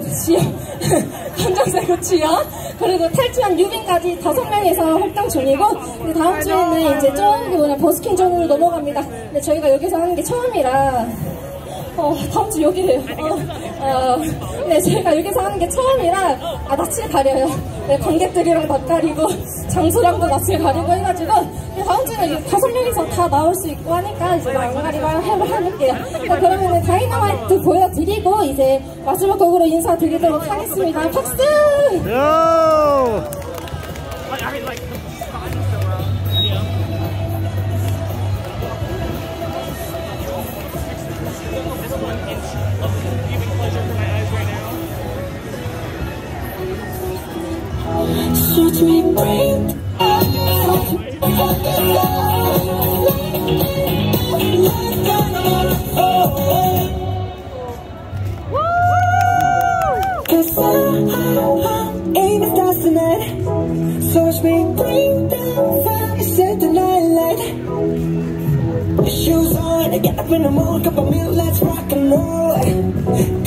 지연, 검정색 지연, 그리고 탈주한 유빈까지 다섯 명이서 활동 중이고, 근데 다음 주에는 이제 저기 뭐냐, 버스킹 쪽으로 넘어갑니다. 근데 저희가 여기서 하는 게 처음이라, 어, 다음 주 여기래요. 어, 어, 네, 저희가 여기서 하는 게 처음이라, 아, 낯을 가려요. 네, 관객들이랑 낯 가리고, 장소랑도 낯을 가리고 해가지고, 네, 다음 이제 다섯 명이서 다 나올 수 있고 하니까, 이제 해- 해볼게요. 네, 그러면은 다이너마이트 보여드리고, 이제 마지막 곡으로 인사드리도록 하겠습니다. 박수! Should we break? Cause I, I ain't star tonight So bring fire, set the Shoes on, get up in the mood, cup of milk, let's rock and roll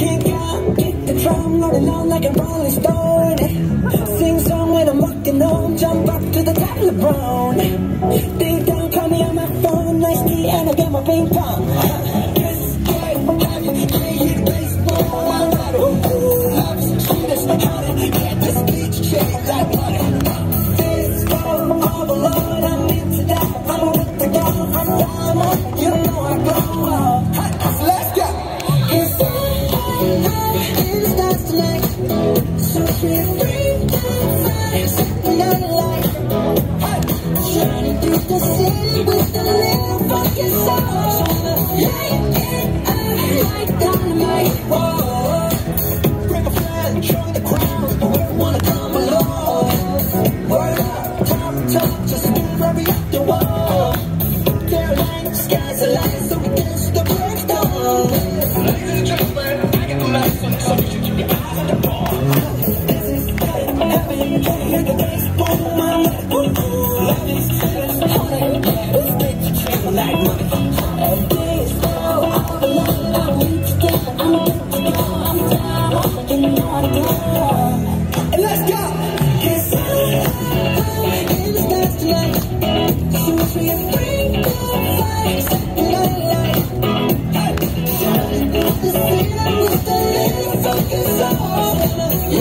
on like a rolling stone. Sing song when I'm walking home, jump up to the top of LeBron Ding dong, call me on my phone, nice tea and I'll get my ping pong. You, Love, sweetest, honey, get this beach This all the Lord, I'm into that. I'm with the I'm you know I Shining through the city with a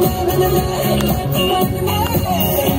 Hey, hey, in, hey, hey, hey, hey, hey, hey, hey,